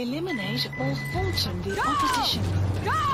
Eliminate or falter the opposition. Go! Go!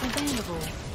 Available.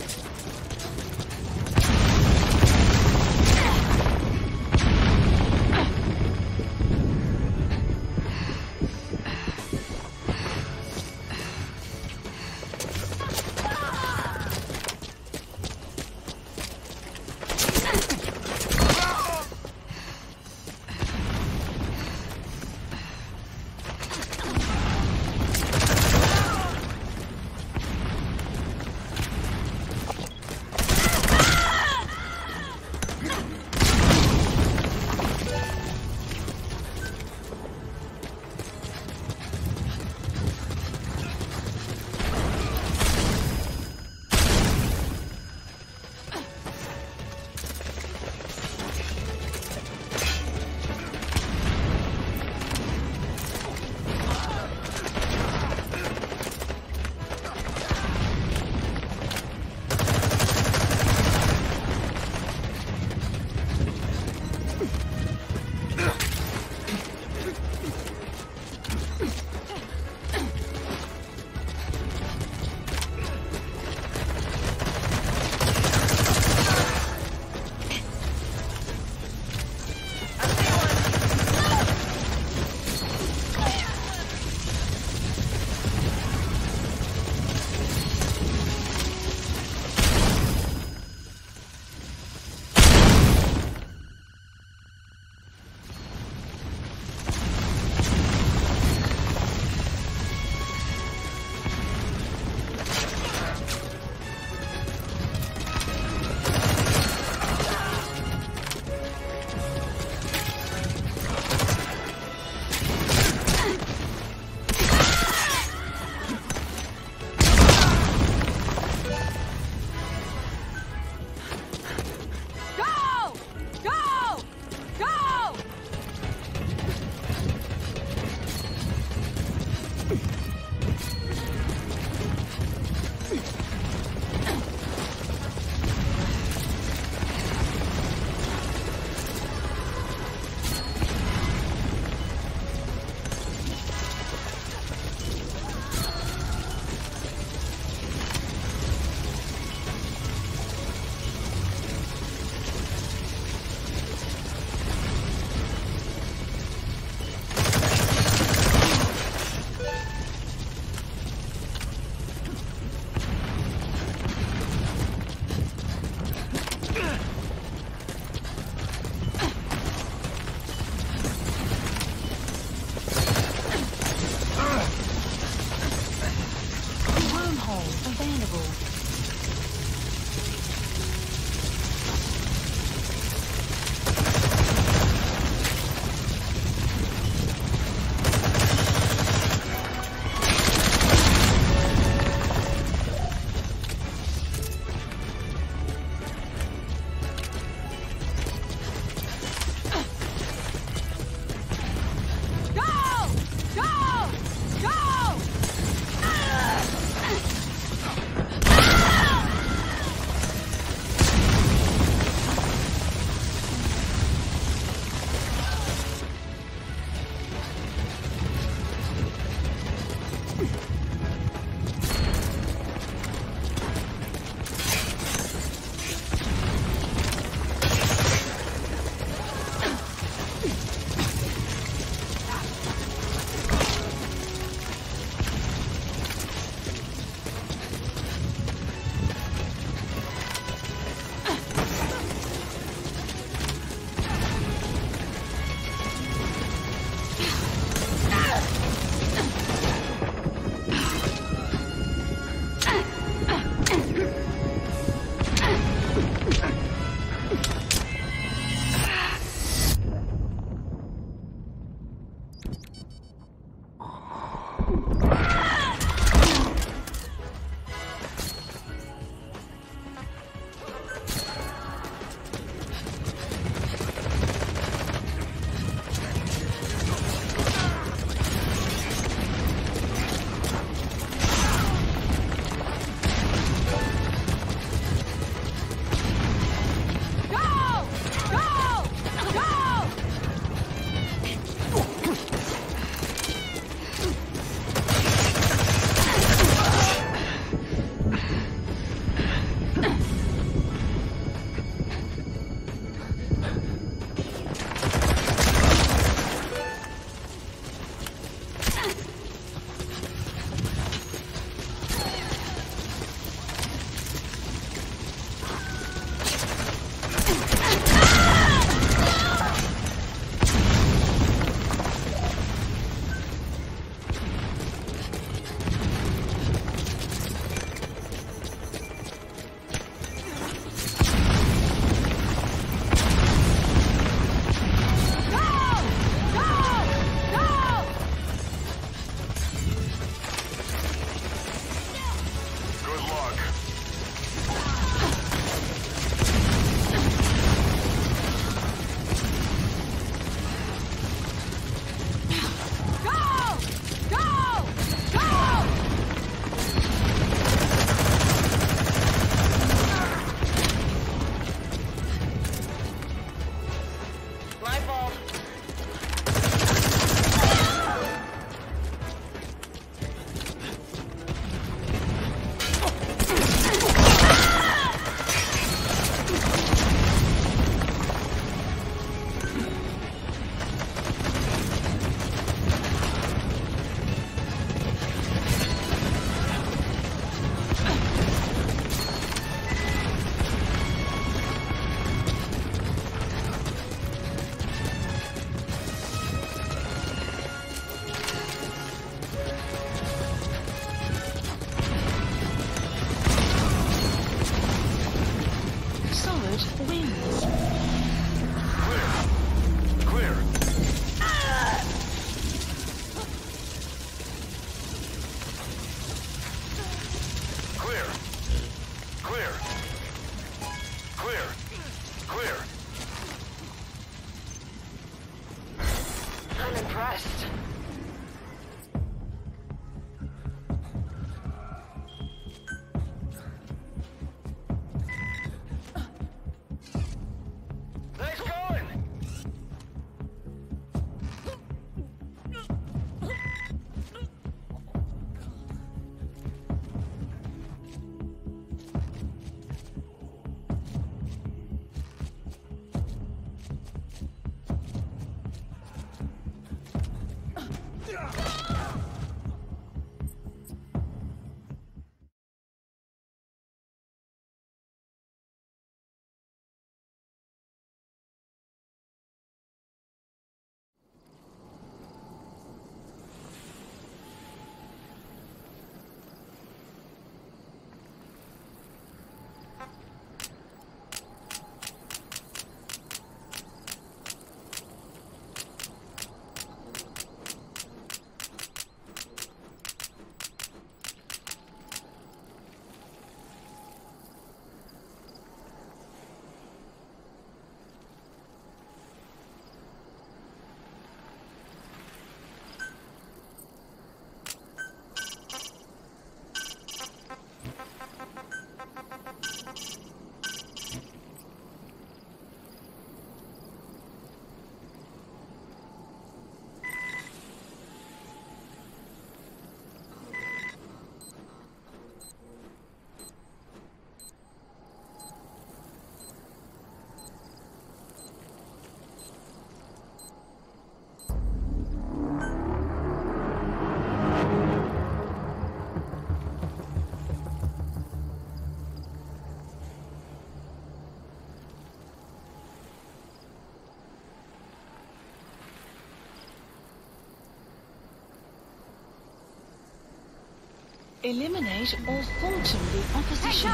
Eliminate or falter the opposition.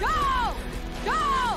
Go! Go!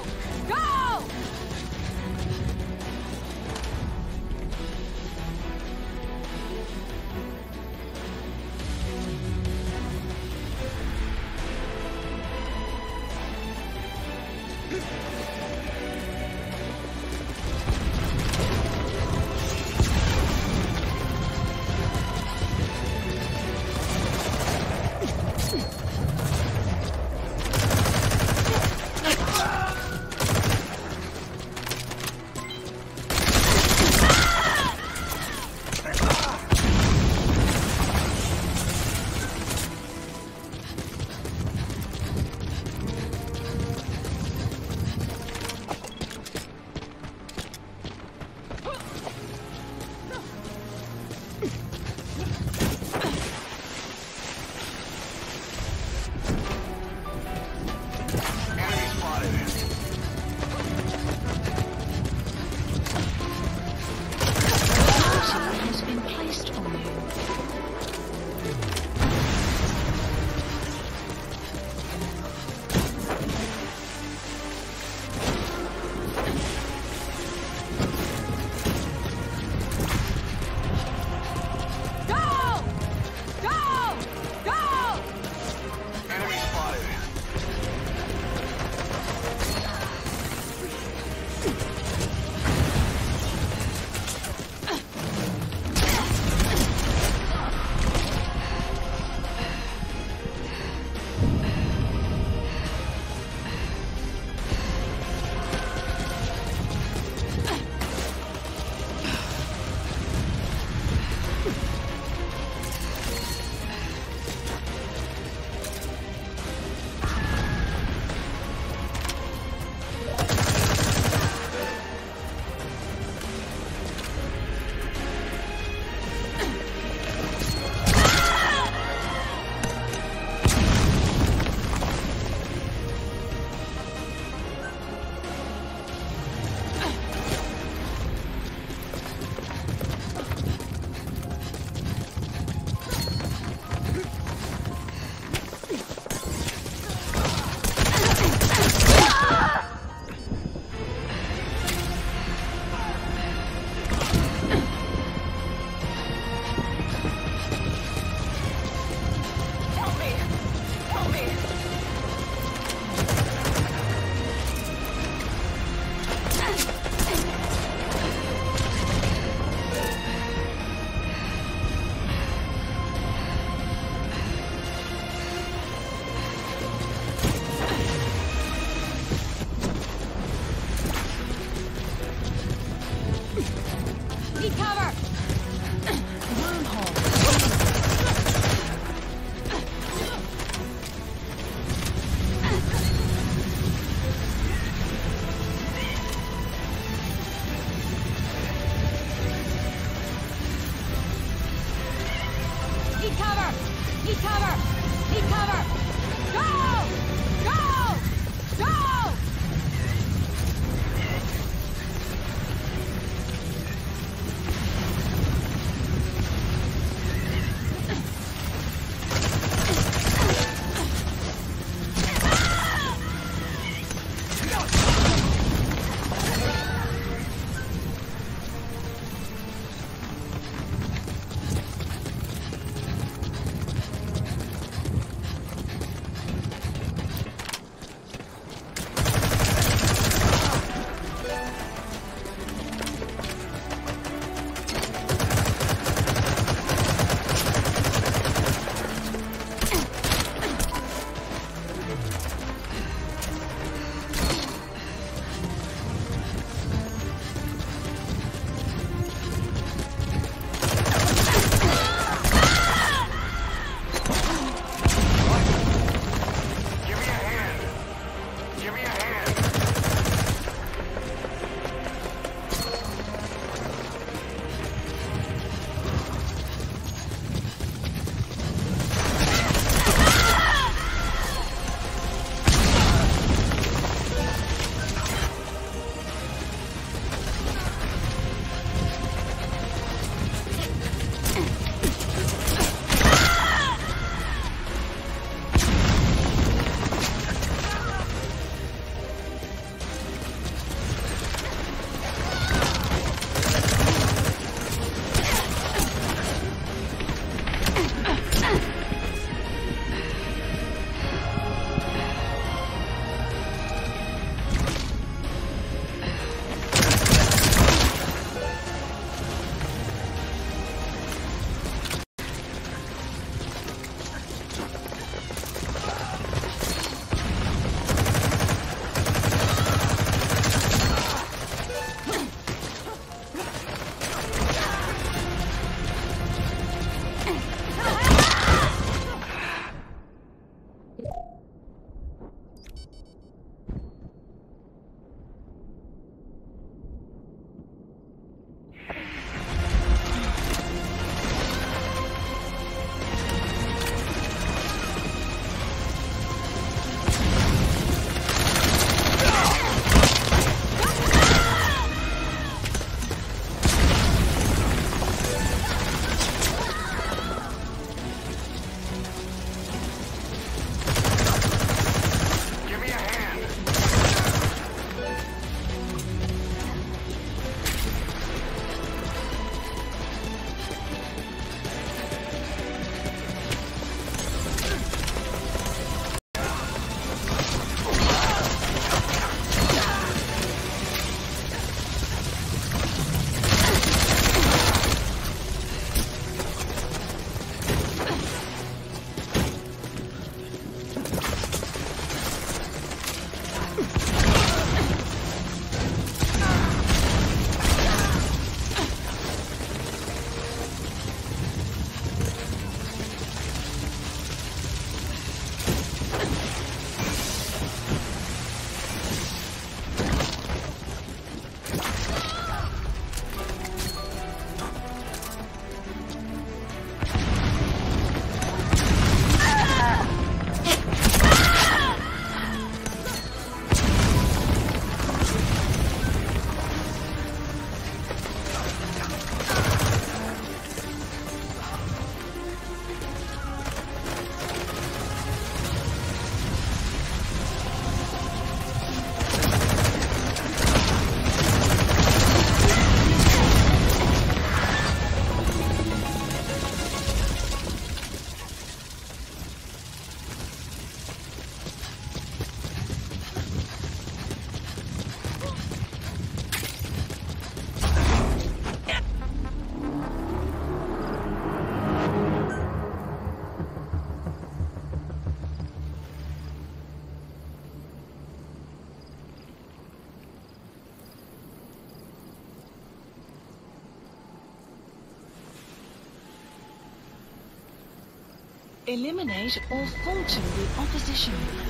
Eliminate or falter the opposition.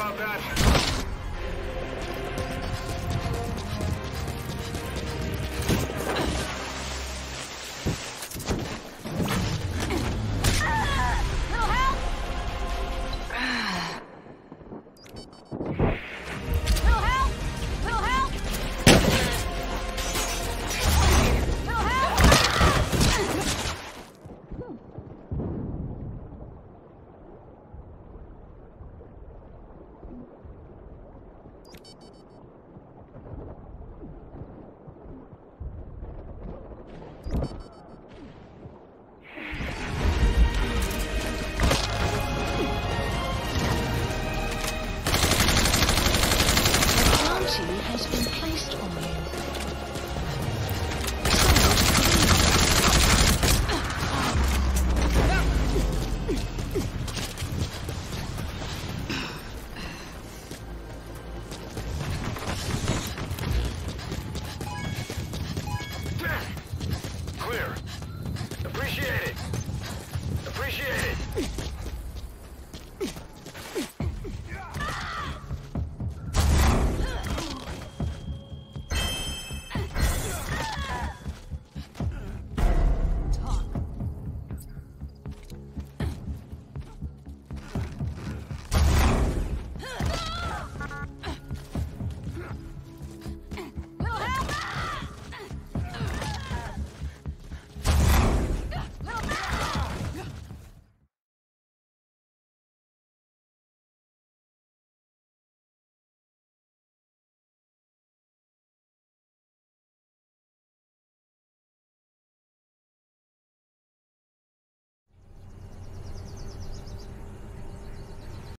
About that.